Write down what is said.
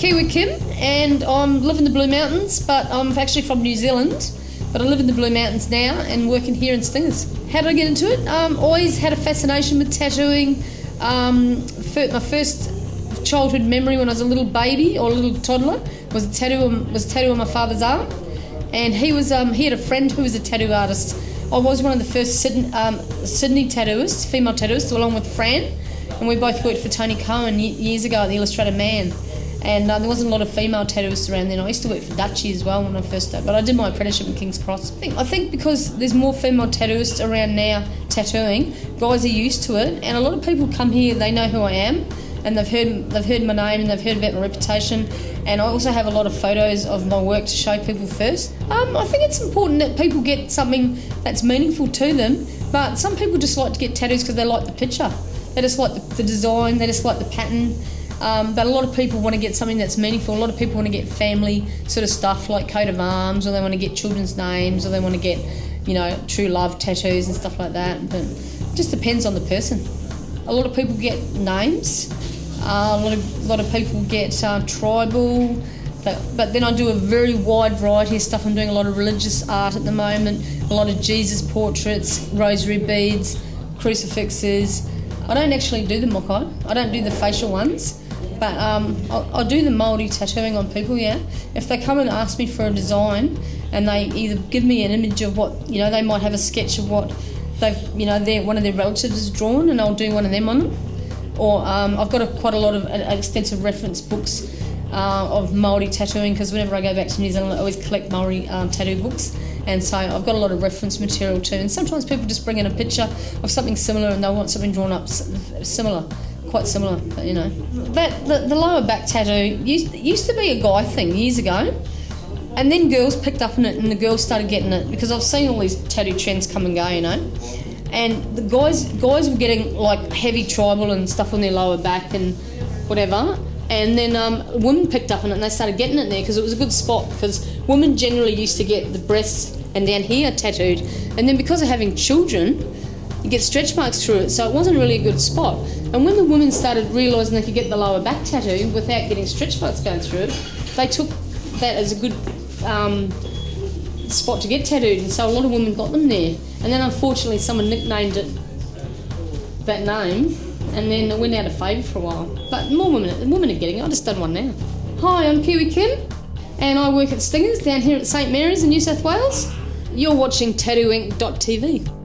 Kiwi Kim, and I am live in the Blue Mountains, but I'm actually from New Zealand. But I live in the Blue Mountains now and working here in Stingers. How did I get into it? Um, always had a fascination with tattooing. Um, my first childhood memory when I was a little baby or a little toddler was a tattoo on, was a tattoo on my father's arm, and he was um, he had a friend who was a tattoo artist. I was one of the first Sydney, um, Sydney tattooists, female tattooists, along with Fran, and we both worked for Tony Cohen years ago at the Illustrated Man and uh, there wasn't a lot of female tattooists around then. I used to work for Dutchy as well when I first started, but I did my apprenticeship in King's Cross. I think, I think because there's more female tattooists around now tattooing, guys are used to it, and a lot of people come here, they know who I am, and they've heard they've heard my name and they've heard about my reputation. And I also have a lot of photos of my work to show people first. Um, I think it's important that people get something that's meaningful to them, but some people just like to get tattoos because they like the picture. They just like the, the design, they just like the pattern. Um, but a lot of people want to get something that's meaningful. A lot of people want to get family sort of stuff like coat of arms, or they want to get children's names, or they want to get, you know, true love tattoos and stuff like that. But it just depends on the person. A lot of people get names. Uh, a lot of a lot of people get uh, tribal. But, but then I do a very wide variety of stuff. I'm doing a lot of religious art at the moment, a lot of Jesus portraits, rosary beads, crucifixes. I don't actually do the mokai. I don't do the facial ones. But um, I'll, I'll, do the Māori tattooing on people, yeah. If they come and ask me for a design and they either give me an image of what, you know, they might have a sketch of what they've, you know, their, one of their relatives has drawn and I'll do one of them on them. Or um, I've got a, quite a lot of uh, extensive reference books uh, of Māori tattooing because whenever I go back to New Zealand I always collect Māori um, tattoo books and so I've got a lot of reference material too and sometimes people just bring in a picture of something similar and they want something drawn up similar quite similar, but you know. That the, the lower back tattoo used, used to be a guy thing years ago, and then girls picked up on it, and the girls started getting it because I've seen all these tattoo trends come and go, you know. And the guys guys were getting like heavy tribal and stuff on their lower back and whatever. And then um, women picked up on it and they started getting it there because it was a good spot because women generally used to get the breasts and down here tattooed. And then because of having children, you get stretch marks through it, so it wasn't really a good spot. And when the women started realising they could get the lower back tattoo without getting stretch marks going through it, they took that as a good um, spot to get tattooed, and so a lot of women got them there. And then unfortunately, someone nicknamed it that name, and then it went out of favour for a while. But more women, the women are getting it. I've just done one now. Hi, I'm Kiwi Kim, and I work at Stingers down here at St Mary's in New South Wales. You're watching TattooInk.tv.